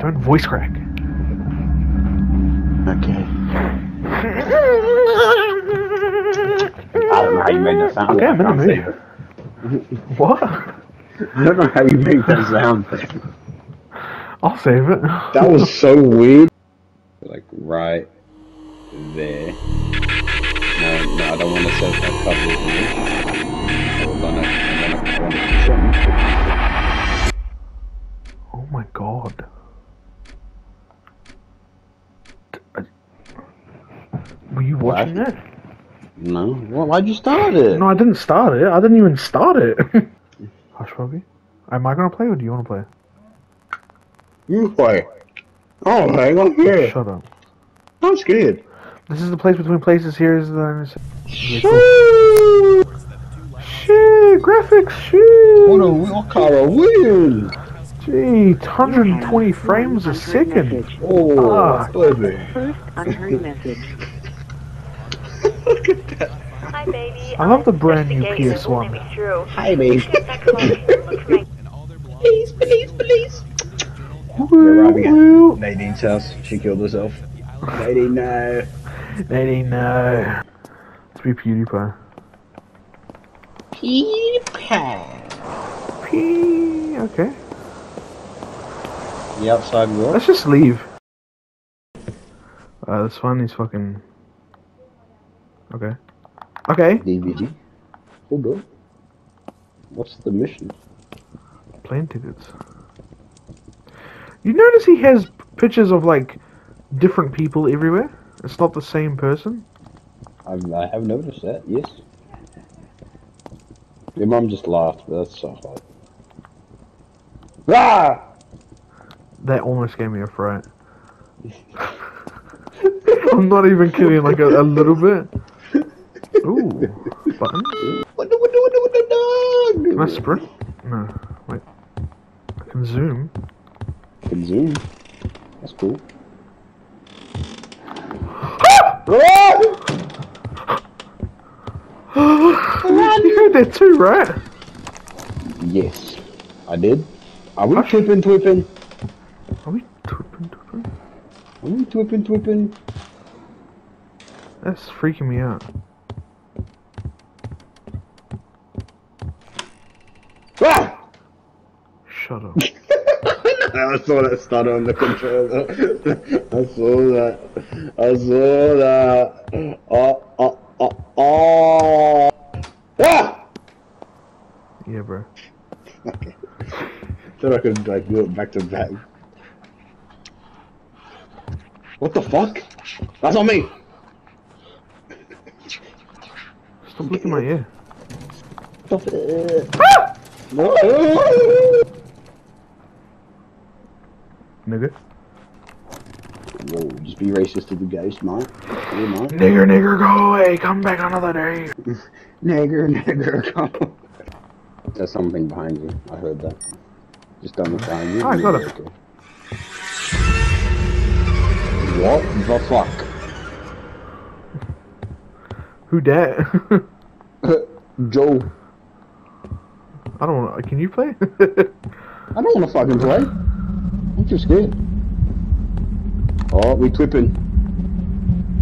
Don't voice crack. Okay. I don't know how you made that sound. Okay, I I'm in the can't mood. What? I don't know how you make that sound. I'll save it. That was so weird. Like right there. No, no, I don't want to set that cover with me. Hold on, I want to, I want to. Oh my god. Were you watching What? it? No, well, why'd you start it? No, I didn't start it. I didn't even start it. Hush puppy. Am I gonna play or do you wanna play? You play. Oh, hang on here. Shut up. I'm scared. This is the place between places. Here is the. Yeah, cool. Shit, graphics, shit. What a what kind of weird. Gee, 120 frames a second. Oh, Ah. baby. First unheard message. Hi, baby. I love the brand new the gate that PS1. won't let me through. Hi, babe. Get back home. Look for my Please, please, please. Woo, We're arriving at woo. Nadine's house. She killed herself. Nadine, no. They didn't know. Let's be PewDiePie. P. Okay. The outside wall. Let's just leave. Uh, this one is fucking. Okay. Okay. DVD. Hold on. What's the mission? Plane tickets. You notice he has pictures of like different people everywhere? It's not the same person? I've, I have noticed that, yes. Your mom just laughed, but that's so hot. Ah! That almost gave me a fright. I'm not even kidding, like a, a little bit. Ooh, buttons? What the, what the, what the, what the Can I dog? sprint? No, wait. I can zoom. Can zoom. That's cool. you heard that too, right? Yes, I did. Are we twipping, twipping? Are we twipping, twipping? Are we twipping, twipping? That's freaking me out. Ah! Shut up. I saw that stutter on the controller. I saw that. I saw that. Oh, oh, oh, oh. Ah! Yeah, bro. Okay. Thought I could like do it back to back. What the fuck? That's on me. Stop looking my ear. Stop it. Nigga. Whoa, just be racist to the ghost, mate. Yeah, mate. Nigger, nigger, go away. Come back another day. Nigger, nigger, come. There's something behind you. I heard that. Just don't look behind you. I got it. Okay. What the fuck? Who dat? Joe, I don't wanna. Can you play? I don't want to fucking play. I'm too scared. Oh, we twipping.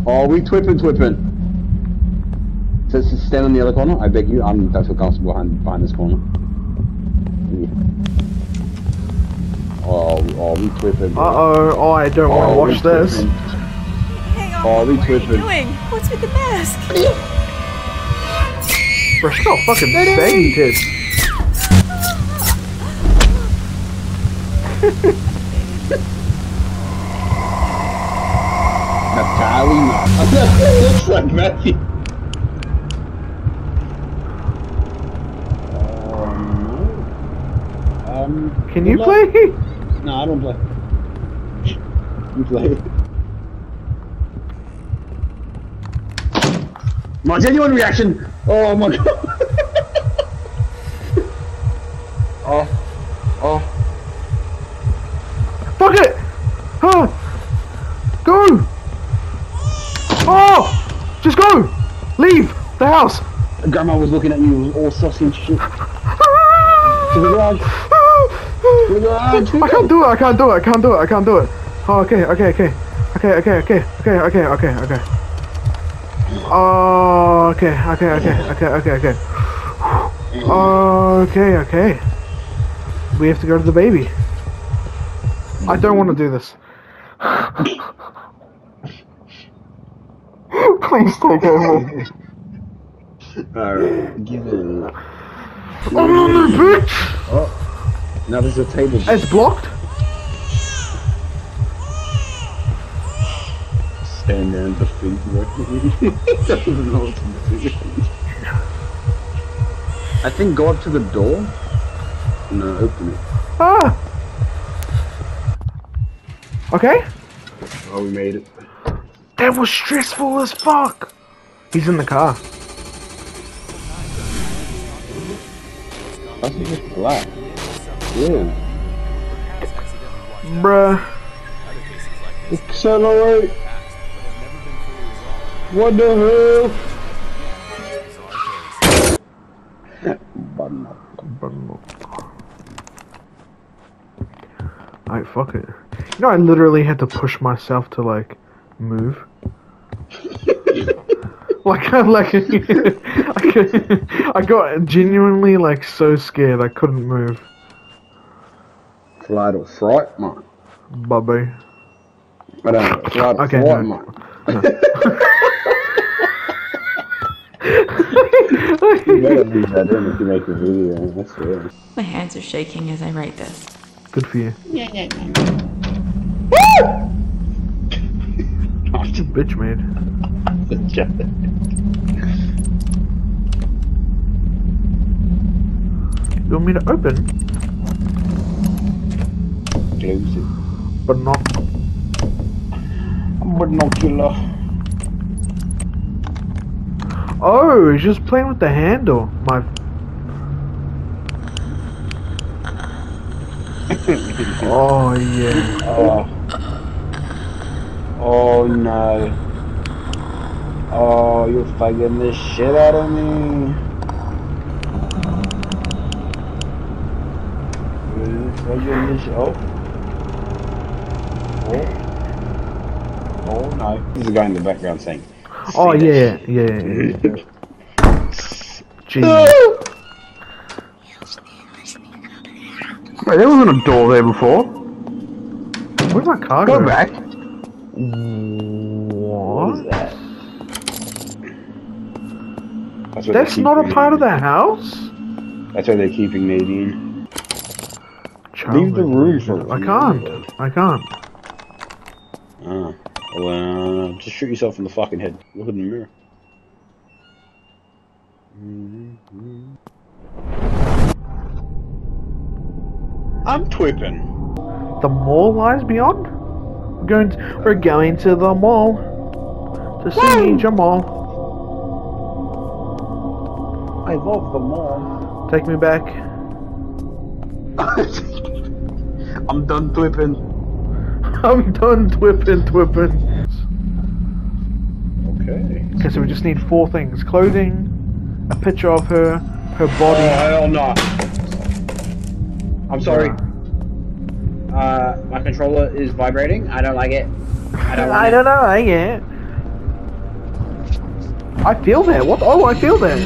Oh, we twipping, twipping. So, so stand on the other corner. I beg you. I don't feel comfortable behind behind this corner. Yeah. Oh, oh, we twipping. uh oh. Oh, I don't want to Oh, watch this. Hang on. Oh, we what are you twipping. doing? What's with the mask? Bro, she's got fucking baggy tits. Natalie. Looks like Matthew. Um, no. Um, Can you play? No, I don't play. You play. My genuine reaction. Oh my god. house! Grandma was looking at you, all saucy and shit. to the ground. I can't do it, I can't do it, I can't do it, I can't do it. Oh, okay, okay, okay. Okay, okay, okay, okay, okay, okay, okay. Oh, okay, okay, okay, okay, okay, okay. Okay, okay. We have to go to the baby. I don't want to do this. Please take over. Alright, give it. I'm on the bitch. Now there's a table. It's blocked. Stand there and defeat me. Doesn't know what to do. I think go up to the door. No, open it. Ah. Okay. Oh, we made it. That was stressful as fuck. He's in the car. I think it's black. Yeah. Bruh. Accelerate. What the hell? Alright, fuck it. You know, I literally had to push myself to like move. Like, I like, I, could- I got genuinely like so scared I couldn't move, Flight or fright, man. Bubby. I don't know. Flight or Okay, fright, no. man. You better leave that in if you make a video. That's it. My hands are shaking as I write this. Good for you. Yeah, yeah, You bitch made. You want me to open, Close it. but not. Binocular. Oh, he's just playing with the handle. My. oh yeah. Oh. Oh no. Oh, you're fucking the shit out of me. You're fucking the shit. Oh. Oh. Oh no. There's a guy in the background saying. Oh yeah, yeah, yeah. yeah. Jeez. Wait, there wasn't a door there before. Where's my car? Go back. Mm. That's, That's not a part of the house. That's why they're keeping Nadine. Child Leave the room for I can't. I can't. Ah. Well, just shoot yourself in the fucking head. Look in the mirror. I'm twipping. The mall lies beyond. We're going. To, we're going to the mall to see Jamal. I love the mall. Take me back. I'm done twipping. I'm done twipping, twipping. Okay. Okay, so we just need four things: clothing, a picture of her, her body. Oh, hell no. I'm sorry. Uh, my controller is vibrating. I don't like it. I don't like I don't know. I get. I feel that. What? Oh, I feel that.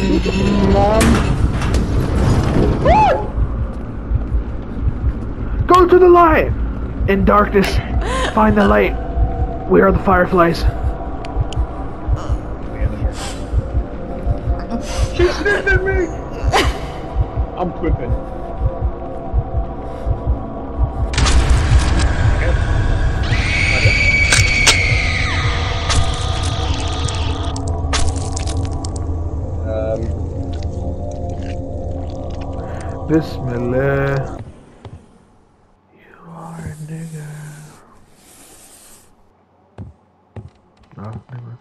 Go to the light. In darkness, find the light. We are the fireflies. She sniffed at me! I'm twipping. Bismillah. You are a nigga. No, never.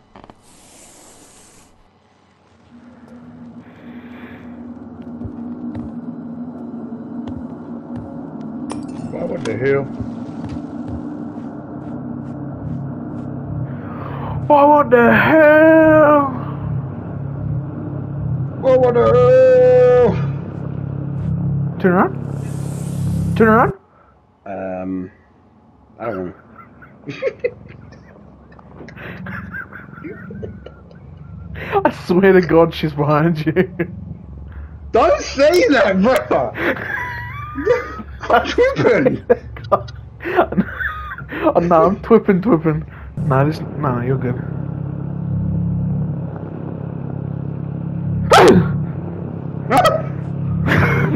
Why, what the hell? Why what the hell? Whoa, what the hell? Turn around. Turn around. Um, I don't know. I swear to God, she's behind you. Don't say that, bro. I'm tripping. oh, no, I'm twipping, twipping. No, this, no, no, you're good.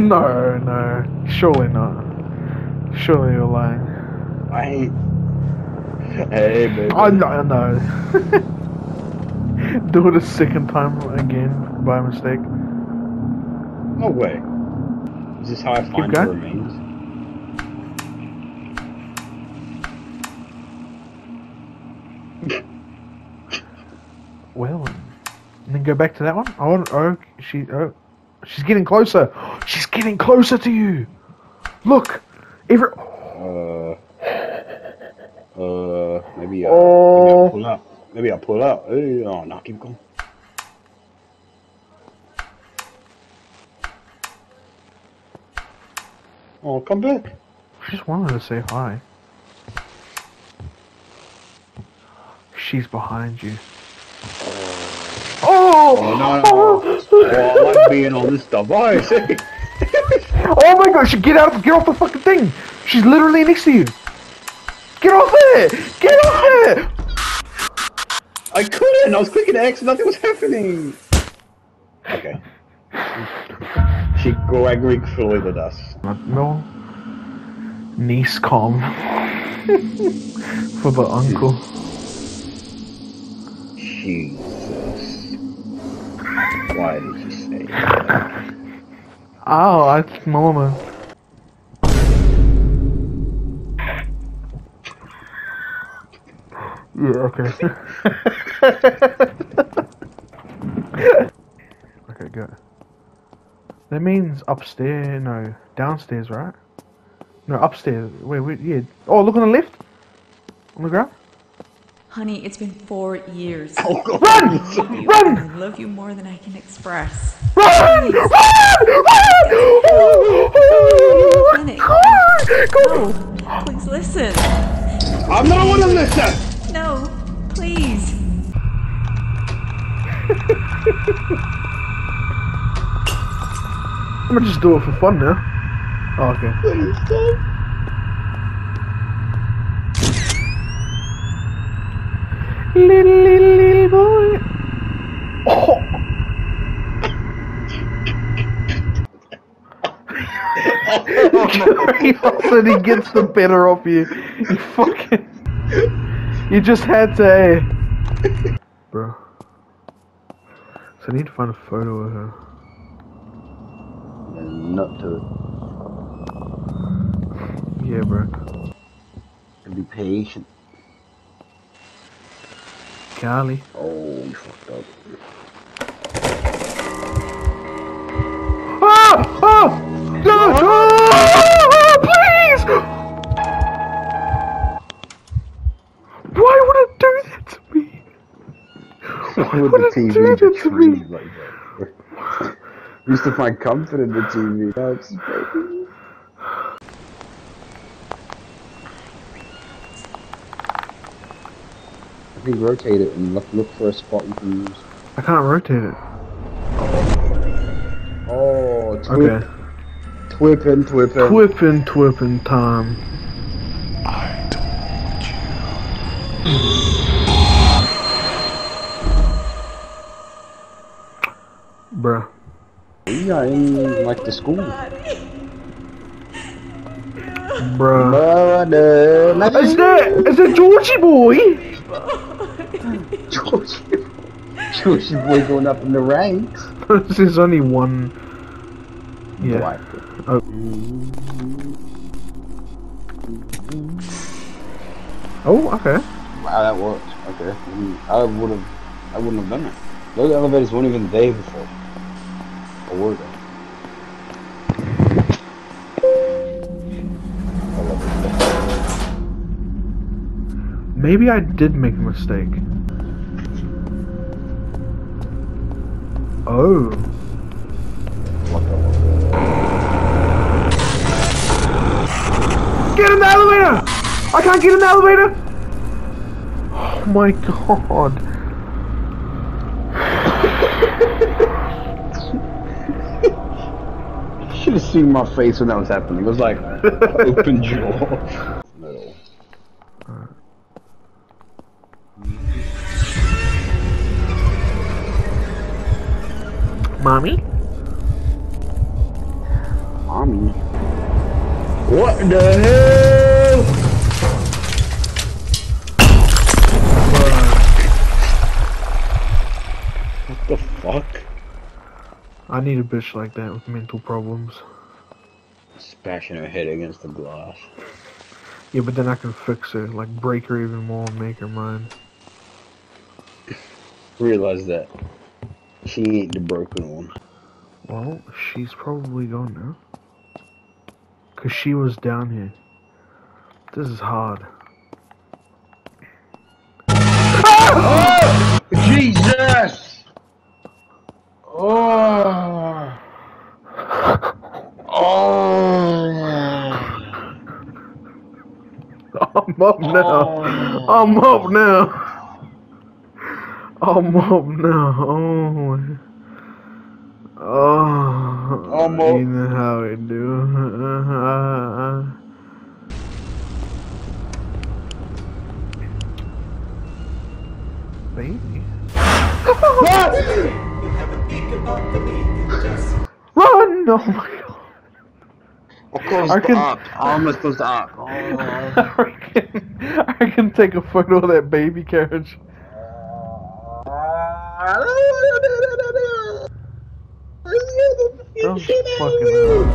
No, no, surely not. Surely you're lying. I ain't. Hey, baby. I know, I know. Do it a second time again by mistake. No way. Is this how I find the remains? Well, and then go back to that one. Oh, oh, she, oh, she's getting closer. She's getting closer to you. Look, every. Uh. Uh. Maybe. Uh, Oh. Maybe I'll pull up. Maybe I'll pull up. Hey, oh no, keep going. Oh, come back. She Just wanted to say hi. She's behind you. Oh! Oh no, no. Oh, I like being on this stuff. Oh my gosh! Get out! Get off the fucking thing! She's literally next to you. Get off it! Get off it! I couldn't. I was clicking X. Nothing was happening. Okay. She Gregory created us. No. Niece calm. For the uncle. Jesus. Why did you say that? Oh, that's Mama. Yeah, okay. okay, good. That means upstairs, no, downstairs, right? No, upstairs. Wait, wait, yeah. Oh, look on the left. On the ground. Honey, it's been four years. Oh, God. Run! Run! I love you more than I can express. Run! Run! Run! Panic. Go! No, please listen. I'm not one of this. No, please. I'm gonna just do it for fun now. Oh, okay. Little, little, little boy. Oh! Curiosity gets the better of you. You fucking. You just had to. eh? Bro. So I need to find a photo of her. Not to Yeah, bro. And be patient. Golly. Oh, you fucked up. Ah! Ah! No! Ah! Would the TV do in the that to me? like that. Used to find comfort in the TV. Now it's baby. I think rotate it and look, look for a spot you can use. I can't rotate it. Oh, twip, Okay. twippin', twippin'. Twippin', twippin' time. Bruh. We are in like the school. Bruh. Brother, Is that, is that Georgie boy? Georgie, Georgie boy going up in the ranks. this is only one. Yeah. Oh. Oh, okay. Wow, that worked. Okay. I would have, I wouldn't have done that. Those elevators weren't even there before. Or were. Maybe I did make a mistake. Oh. Get in the elevator! I can't get in the elevator! Oh my god. You should have my face when that was happening. It was like open jaw. No. Mommy? Mommy. What the hell? What the fuck? I need a bitch like that with mental problems. Smashing her head against the glass. Yeah, but then I can fix her, like break her even more and make her mine. Realize that she ain't the broken one. Well, she's probably gone now. Cause she was down here. This is hard. Oh! Jesus! Oh. I'm oh, up now. I'm up now. I'm up now. Oh. Oh. I'm up. You know how we do. Baby. Run! Oh my god. Of course, I can- up. I supposed to up? Oh. I can, take a photo of that baby carriage. Fucking hell.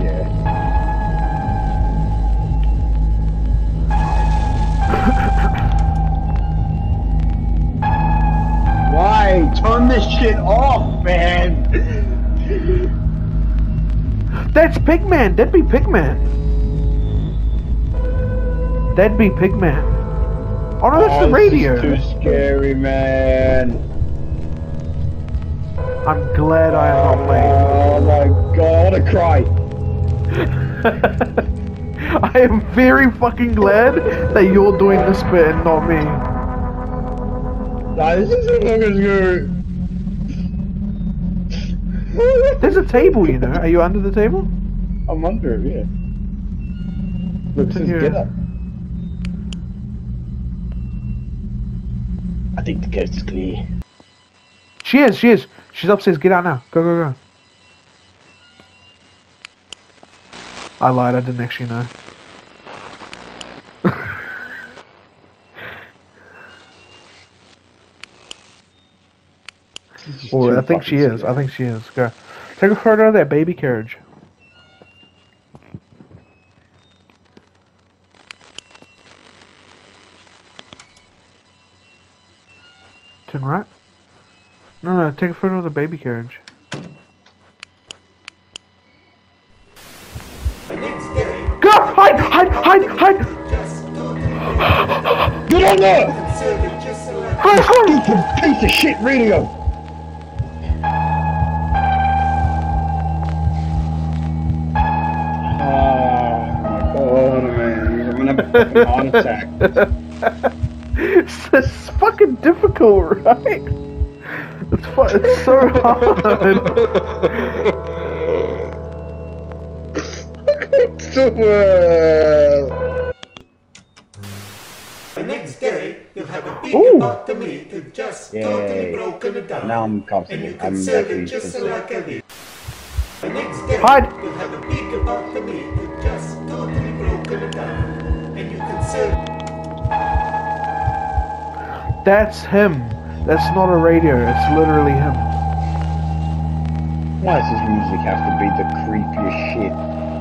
Yeah. Why? Turn this shit off, man. That's Pigman. That'd be Pigman. That'd be Pigman. Oh no, that's the oh, radio. Too scary, man. I'm glad I am not late. Oh my god, I cry. I am very fucking glad that you're doing this bit and not me. Nah, this is fucking scary. There's a table, you know. Are you under the table? I'm under it, yeah. Look, it says get up. Think the coast is clear. She is, she is. She's upstairs. Get out now. Go, go, go. I lied. I didn't actually know. Well, I think she is. I think she is. Go. Take a photo of that baby carriage. Turn right. No, no, take a photo of the baby carriage. Go! Hide! Hide! Hide! Hide! Get on there! Flash one! Stupid piece of shit radio! Oh man. I'm gonna have a attack. It's, it's fucking difficult, right? It's, fu- it's so hard. The next day, you'll have a big Ooh. about to me to just totally broken it down. Now I'm and comfortable. you can I'm serve it just comfortable. like a leaf. The next day, Hide. you'll have a big about to me to just totally broken it down. And you can serve That's him. That's not a radio. It's literally him. Why does his music have to be the creepiest shit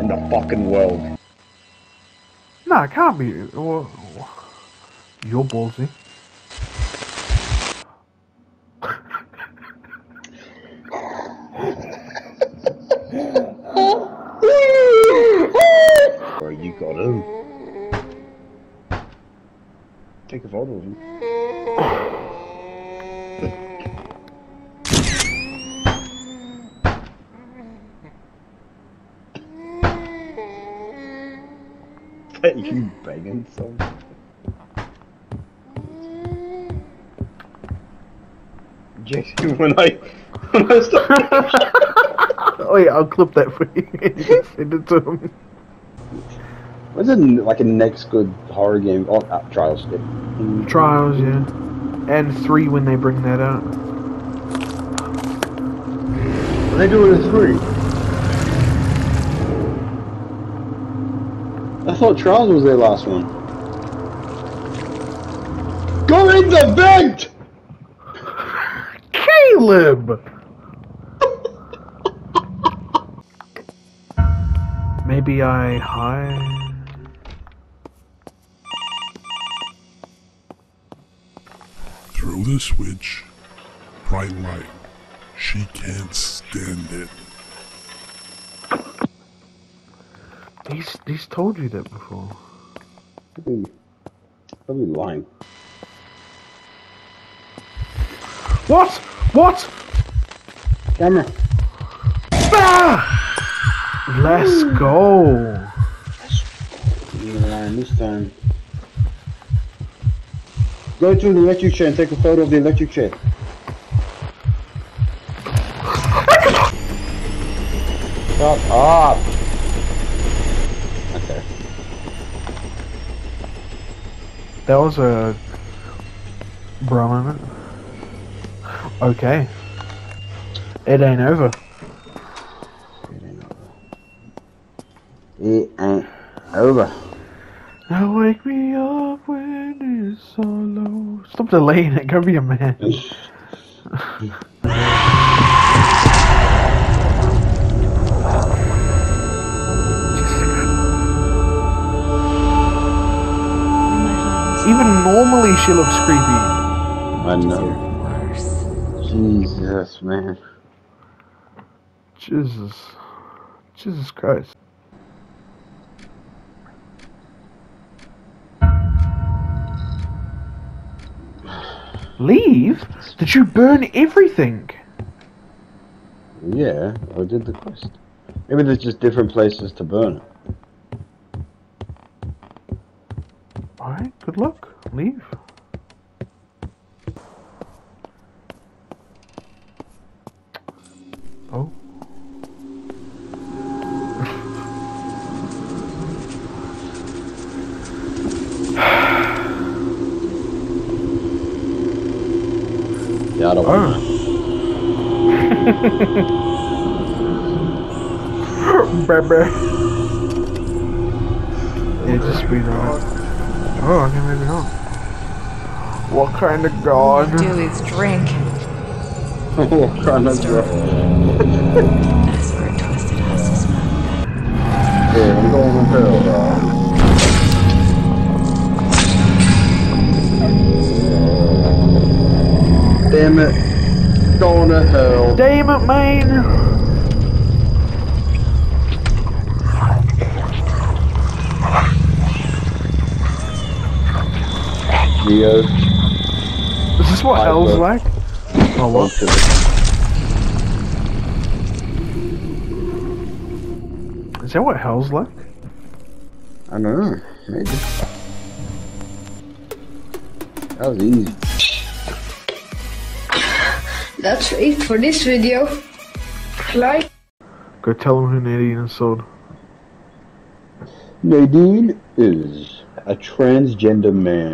in the fucking world? No, it can't be. Well, You're ballsy. Bro, you got him. Take a photo of him. that you banging song? Jason, when I when I start oh yeah, I'll clip that for you. you send it to him. What's a, like a next good horror game? Oh, uh, Trials did. Trials, yeah. And three when they bring that out. They do it in three. Thought Charles was their last one. Go in the vent! Caleb! Maybe I hide. Throw the switch. Bright light. She can't stand it. He's he's told you that before. Probably, probably lying. What? What? Camera. Ah! Let's go. You're lying this time. Go to the electric chair and take a photo of the electric chair. Shut up! That was a bro moment. Okay. It ain't over. It ain't over. Now wake me up when it's all low. Stop delaying it. Go be a man. Even normally, she looks creepy. I know. Jesus, man. Jesus. Jesus Christ. Leave? Did you burn everything? Yeah, I did the quest. Maybe there's just different places to burn it. Leave. Oh. Yeah, I don't Oh. Baby. Yeah, just speed oh, on it. Oh, okay, maybe not. What kind of god? Do is drink. what kind of drug? Ask for a twisted hustle smell. Yeah, I'm going to hell, dog. Damn it. Going to hell. Damn it, man! Geo. Is this what I hell's will. like? Oh, what? Is that what hell's like? I don't know. Maybe. That was easy. That's it for this video. Like. Go tell him who Nadine is sold. Nadine is a transgender man.